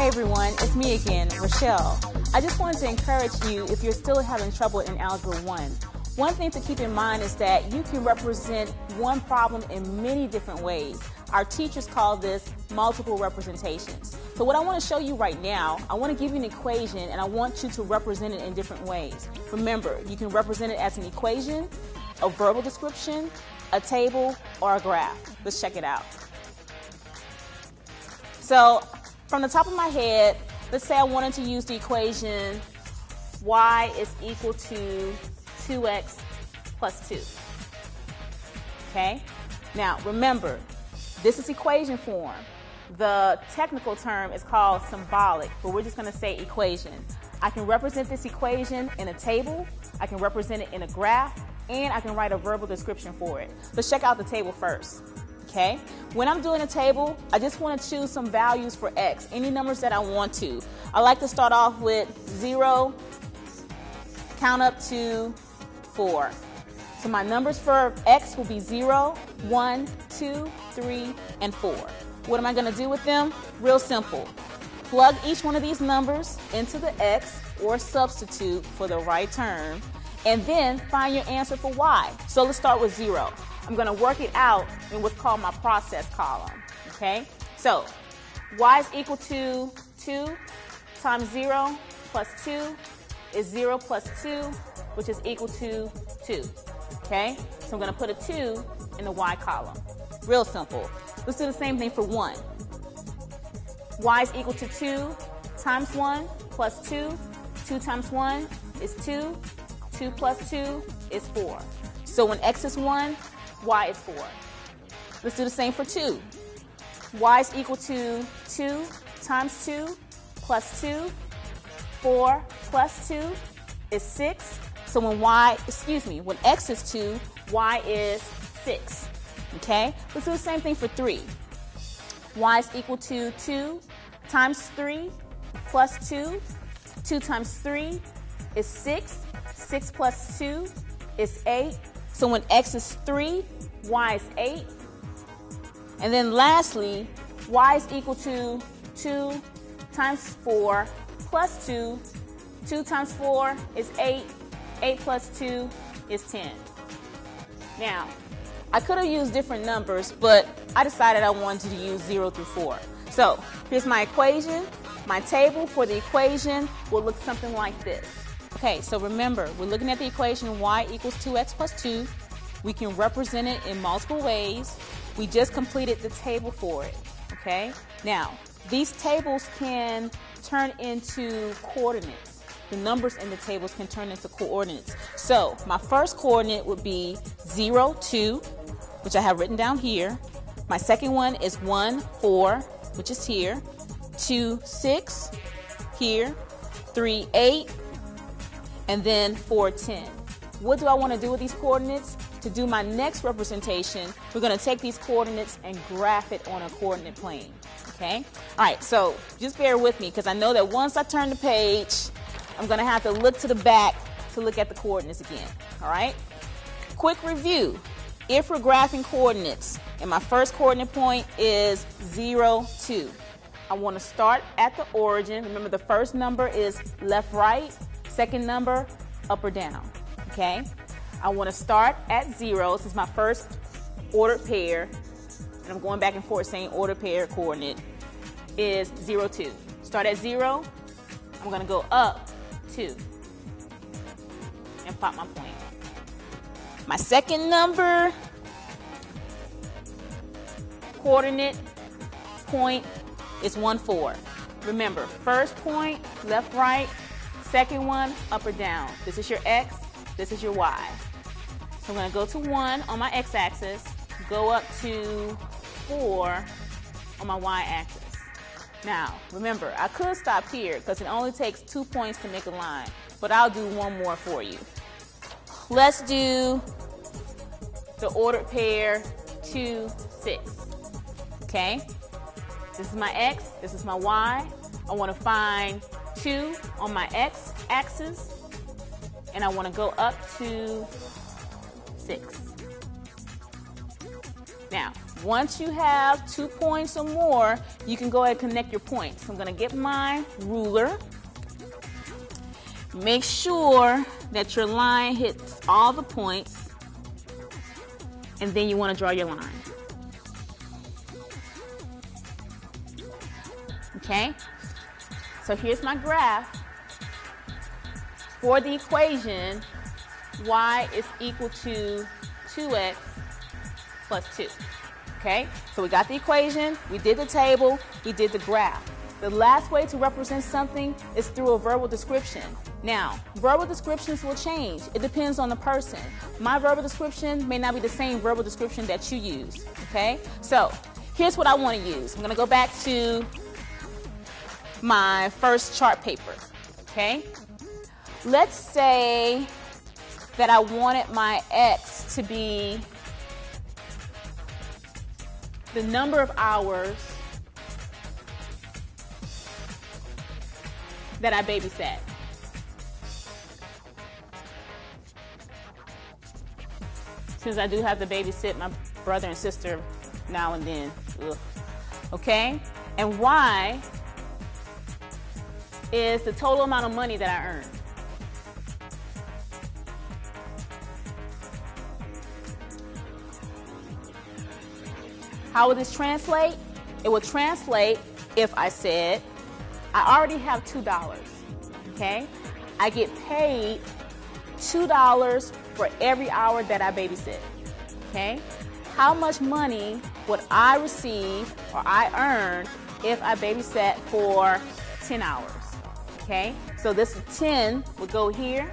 Hey everyone, it's me again, Rochelle. I just wanted to encourage you if you're still having trouble in Algebra 1. One thing to keep in mind is that you can represent one problem in many different ways. Our teachers call this multiple representations. So what I want to show you right now, I want to give you an equation and I want you to represent it in different ways. Remember, you can represent it as an equation, a verbal description, a table, or a graph. Let's check it out. So from the top of my head, let's say I wanted to use the equation y is equal to 2x plus 2. Okay? Now, remember, this is equation form. The technical term is called symbolic, but we're just going to say equation. I can represent this equation in a table, I can represent it in a graph, and I can write a verbal description for it. Let's check out the table first okay? When I'm doing a table, I just want to choose some values for x, any numbers that I want to. I like to start off with 0, count up to 4. So my numbers for x will be 0, 1, 2, 3, and 4. What am I going to do with them? Real simple. Plug each one of these numbers into the x or substitute for the right term, and then find your answer for y. So let's start with 0. I'm going to work it out in what's called my process column. Okay? So, y is equal to 2 times 0 plus 2 is 0 plus 2, which is equal to 2. Okay? So I'm going to put a 2 in the y column. Real simple. Let's do the same thing for 1. y is equal to 2 times 1 plus 2. 2 times 1 is 2. 2 plus 2 is 4. So when x is 1, y is 4. Let's do the same for 2. y is equal to 2 times 2 plus 2. 4 plus 2 is 6. So when y, excuse me, when x is 2, y is 6. Okay? Let's do the same thing for 3. y is equal to 2 times 3 plus 2. 2 times 3 is 6. 6 plus 2 is 8. So when x is 3, y is 8. And then lastly, y is equal to 2 times 4 plus 2. 2 times 4 is 8. 8 plus 2 is 10. Now, I could have used different numbers, but I decided I wanted to use 0 through 4. So here's my equation. My table for the equation will look something like this. Okay, so remember, we're looking at the equation y equals 2x plus 2. We can represent it in multiple ways. We just completed the table for it, okay? Now, these tables can turn into coordinates. The numbers in the tables can turn into coordinates. So, my first coordinate would be 0, 2, which I have written down here. My second one is 1, 4, which is here. 2, 6, here. 3, 8, and then 410. What do I want to do with these coordinates? To do my next representation, we're going to take these coordinates and graph it on a coordinate plane. Okay? All right, so just bear with me because I know that once I turn the page, I'm going to have to look to the back to look at the coordinates again. All right? Quick review. If we're graphing coordinates, and my first coordinate point is 0, 2. I want to start at the origin. Remember, the first number is left, right. Second number, up or down. Okay? I want to start at 0. This is my first ordered pair. And I'm going back and forth saying ordered pair coordinate is zero, two. Start at 0. I'm going to go up 2 and pop my point. My second number coordinate point is 1, 4. Remember, first point, left, right. Second one, up or down. This is your x, this is your y. So I'm going to go to 1 on my x-axis, go up to 4 on my y-axis. Now, remember, I could stop here because it only takes two points to make a line, but I'll do one more for you. Let's do the ordered pair 2, 6. Okay? This is my x, this is my y. I want to find 2 on my x axis, and I want to go up to 6. Now, Once you have two points or more, you can go ahead and connect your points. I'm going to get my ruler. Make sure that your line hits all the points, and then you want to draw your line. Okay? So here's my graph. For the equation, y is equal to 2x plus 2. Okay? So we got the equation, we did the table, we did the graph. The last way to represent something is through a verbal description. Now, verbal descriptions will change. It depends on the person. My verbal description may not be the same verbal description that you use. Okay? So, here's what I want to use. I'm going to go back to my first chart paper. Okay? Let's say that I wanted my x to be the number of hours that I babysat. Since I do have to babysit my brother and sister now and then. Ugh. Okay? And Y is the total amount of money that I earned. How will this translate? It will translate if I said, I already have $2, okay? I get paid $2 for every hour that I babysit, okay? How much money would I receive or I earn if I babysat for 10 hours, okay? So this 10 would go here.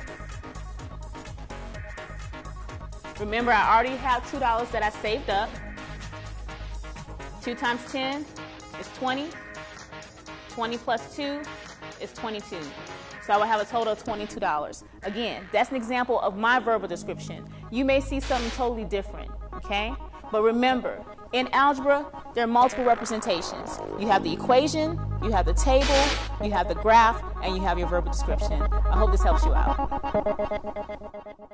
Remember, I already have $2 that I saved up. 2 times 10 is 20. 20 plus 2 is 22. So I will have a total of $22. Again, that's an example of my verbal description. You may see something totally different, okay? But remember, in algebra, there are multiple representations. You have the equation, you have the table, you have the graph, and you have your verbal description. I hope this helps you out.